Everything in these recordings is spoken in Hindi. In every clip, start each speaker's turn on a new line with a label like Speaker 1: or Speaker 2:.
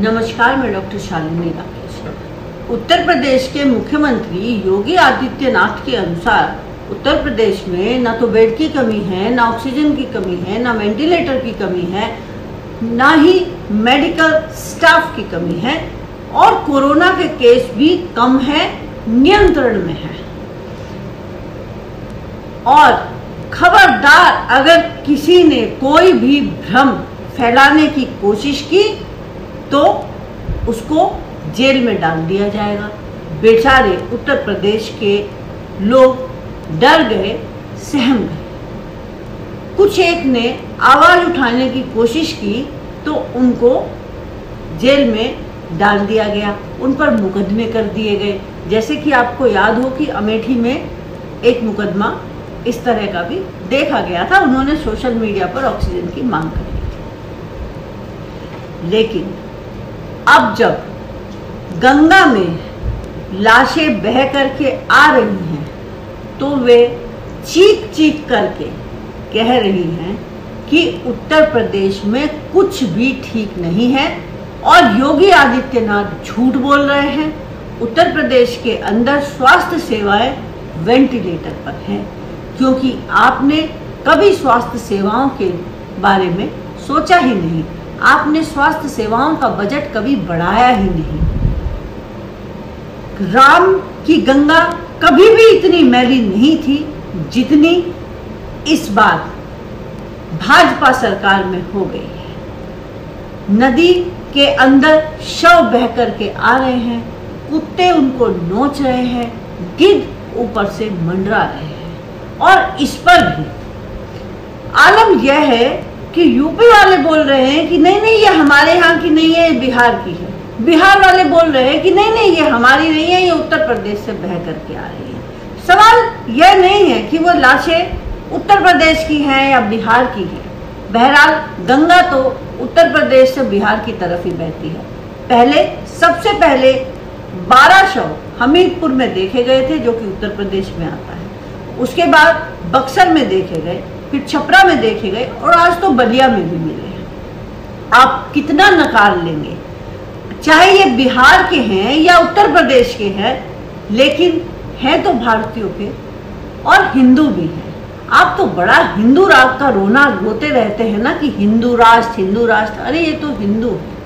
Speaker 1: नमस्कार, मैं डॉक्टर शालिनी राकेश उत्तर प्रदेश के मुख्यमंत्री योगी आदित्यनाथ के अनुसार, उत्तर प्रदेश में ना तो बेड की कमी है, ना ऑक्सीजन की कमी है, ना वेंटिलेटर की कमी है, ना ही मेडिकल स्टाफ की कमी है और कोरोना के केस भी कम है, नियंत्रण में है। और खबरदार अगर किसी ने कोई भी भ्रम फैलाने की कोशिश की तो उसको जेल में डाल दिया जाएगा। बेचारे उत्तर प्रदेश के लोग डर गए, सहम गए। कुछ एक ने आवाज़ उठाने की कोशिश की तो उनको जेल में डाल दिया गया। उन पर मुकदमे कर दिए गए। जैसे कि आपको याद हो कि अमेठी में एक मुकदमा इस तरह का भी देखा गया था। उन्होंने सोशल मीडिया पर ऑक्सीजन की मांग करी लेकिन अब जब गंगा में लाशें बह करके आ रही हैं तो वे चीख चीख करके कह रही हैं कि उत्तर प्रदेश में कुछ भी ठीक नहीं है और योगी आदित्यनाथ झूठ बोल रहे हैं। उत्तर प्रदेश के अंदर स्वास्थ्य सेवाएँ वेंटिलेटर पर हैं, क्योंकि आपने कभी स्वास्थ्य सेवाओं के बारे में सोचा ही नहीं। आपने स्वास्थ्य सेवाओं का बजट कभी बढ़ाया ही नहीं। राम की गंगा कभी भी इतनी मैली नहीं थी जितनी इस बार भाजपा सरकार में हो गई है। नदी के अंदर शव बह करके आ रहे हैं, कुत्ते उनको नोच रहे हैं, गिद्ध ऊपर से मंडरा रहे हैं। और इस पर भी। आलम यह है कि यूपी वाले बोल रहे हैं कि नहीं नहीं, ये हमारे यहाँ की नहीं है, ये बिहार की है। बिहार वाले बोल रहे हैं कि नहीं नहीं, ये हमारी नहीं है, ये उत्तर प्रदेश से बह करके आ रही है। सवाल यह नहीं है कि वो लाशें उत्तर प्रदेश की हैं या बिहार की है। बहरहाल, गंगा तो उत्तर प्रदेश से बिहार की तरफ़ ही बहती है। पहले, सबसे पहले बारह शव हमीरपुर में देखे गए थे, जो कि उत्तर प्रदेश में आता है। उसके बाद बक्सर में देखे गए। फिर छपरा में देखे गए और आज तो बलिया में भी मिले आप कितना नकार लेंगे? चाहे ये बिहार के हैं या उत्तर प्रदेश के हैं, लेकिन हैं तो भारतीयों के और हिंदू भी हैं। आप तो बड़ा हिंदू राग का रोना रोते रहते हैं ना कि हिंदू राष्ट्र हिंदू राष्ट्र। अरे, ये तो हिंदू है।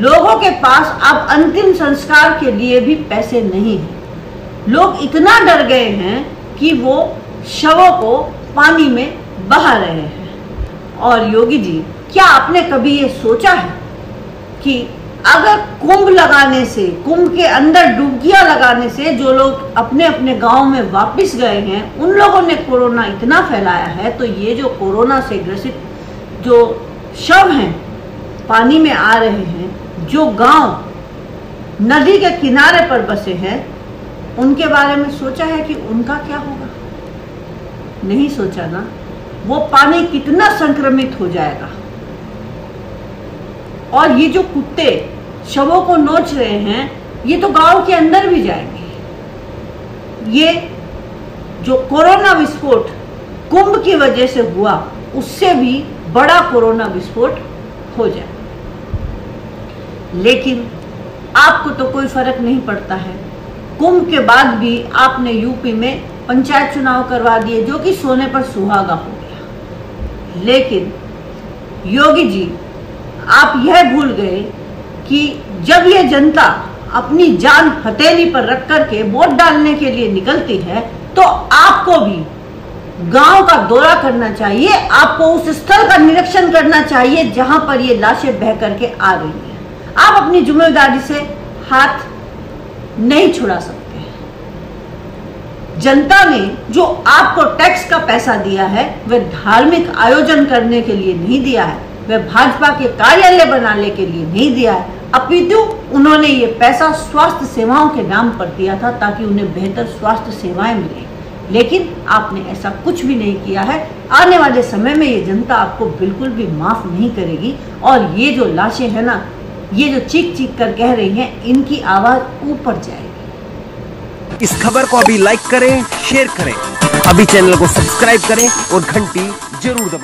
Speaker 1: लोगों के पास अब अंतिम संस्कार के लिए भी पैसे नहीं है। लोग इतना डर गए हैं कि वो शवों को पानी में बहा रहे हैं। और योगी जी, क्या आपने कभी ये सोचा है कि अगर कुंभ लगाने से, कुंभ के अंदर डुबकियाँ लगाने से जो लोग अपने अपने गाँव में वापस गए हैं, उन लोगों ने कोरोना इतना फैलाया है तो ये जो कोरोना से ग्रसित जो शव हैं, पानी में आ रहे हैं, जो गाँव नदी के किनारे पर बसे हैं, उनके बारे में सोचा है कि उनका क्या होगा? नहीं सोचा ना? वो पानी कितना संक्रमित हो जाएगा? और ये जो कुत्ते शवों को नोच रहे हैं, ये तो गाँव के अंदर भी जाएँगे। ये जो कोरोना विस्फोट कुंभ की वजह से हुआ, उससे भी बड़ा कोरोना विस्फोट हो जाए। लेकिन आपको तो कोई फ़र्क नहीं पड़ता है। कुंभ के बाद भी आपने यूपी में पंचायत चुनाव करवा दिए, जो कि सोने पर सुहागा हो। लेकिन योगी जी, आप यह भूल गए कि जब ये जनता अपनी जान हथेली पर रख करके वोट डालने के लिए निकलती है तो आपको भी गाँव का दौरा करना चाहिए, आपको उस स्थल का निरीक्षण करना चाहिए जहाँ पर ये लाशें बह करके आ रही हैं। आप अपनी ज़िम्मेदारी से हाथ नहीं छुड़ा सकते। जनता ने जो आपको टैक्स का पैसा दिया है, वह धार्मिक आयोजन करने के लिए नहीं दिया है, वह भाजपा के कार्यालय बनाने के लिए नहीं दिया है। अपितु उन्होंने ये पैसा स्वास्थ्य सेवाओं के नाम पर दिया था ताकि उन्हें बेहतर स्वास्थ्य सेवाएँ मिले। लेकिन आपने ऐसा कुछ भी नहीं किया है। आने वाले समय में ये जनता आपको बिल्कुल भी माफ़ नहीं करेगी। और ये जो लाशें हैं ना, ये जो चीख चीख कर कह रही हैं, इनकी आवाज़ ऊपर जाएगी।
Speaker 2: इस खबर को अभी लाइक करें शेयर करें। अभी चैनल को सब्सक्राइब करें और घंटी ज़रूर दबाएँ।